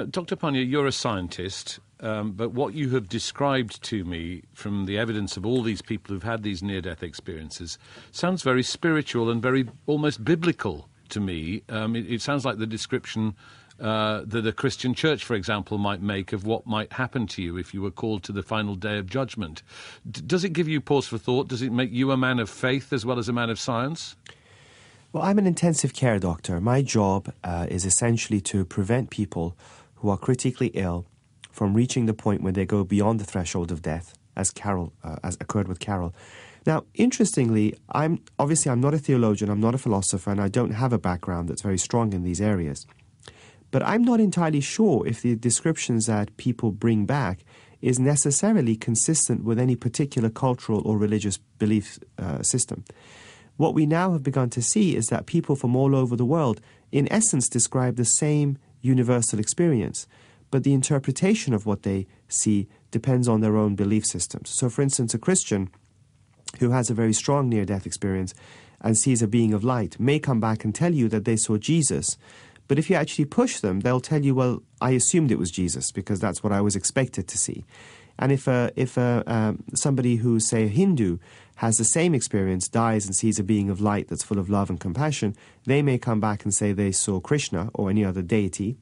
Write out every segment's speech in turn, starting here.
Uh, Dr. Parnia, you're a scientist, um, but what you have described to me from the evidence of all these people who've had these near death experiences sounds very spiritual and very almost biblical to me. Um, it, it, sounds like the description uh, that a Christian church, for example, might make of what might happen to you if you were called to the final day of judgment. D- does it give you pause for thought? Does it make you a man of faith as well as a man of science? Well, I'm an intensive care doctor. My job uh, is essentially to prevent people who are critically ill from reaching the point where they go beyond the threshold of death, as Carol, uh, as occurred with Carol. Now, interestingly, I'm obviously I'm not a theologian, I'm not a philosopher, and I don't have a background that's very strong in these areas. But I'm not entirely sure if the descriptions that people bring back is necessarily consistent with any particular cultural or religious belief uh, system. What we now have begun to see is that people from all over the world, in essence, describe the same universal experience, but the interpretation of what they see depends on their own belief systems. So, for instance, a Christian who has a very strong near death experience and sees a being of light may come back and tell you that they saw Jesus. But if you actually push them, they'll tell you, well, I assumed it was Jesus because that's what I was expected to see. And if, uh, if uh, um, somebody who's, say, a Hindu has the same experience, dies and sees a being of light that's full of love and compassion, they may come back and say they saw Krishna or any other deity.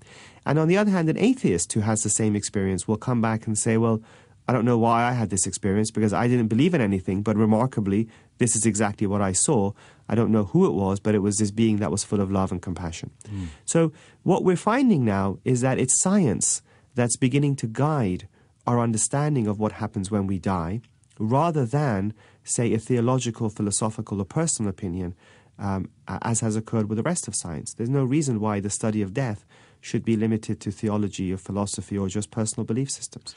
And on the other hand, an atheist who has the same experience will come back and say, well, I don't know why I had this experience because I didn't believe in anything, but remarkably, this is exactly what I saw. I don't know who it was, but it was this being that was full of love and compassion. Mm. So, what we're finding now is that it's science that's beginning to guide our understanding of what happens when we die, rather than, say, a theological, philosophical, or personal opinion, um, as has occurred with the rest of science. There's no reason why the study of death should be limited to theology or philosophy or just personal belief systems.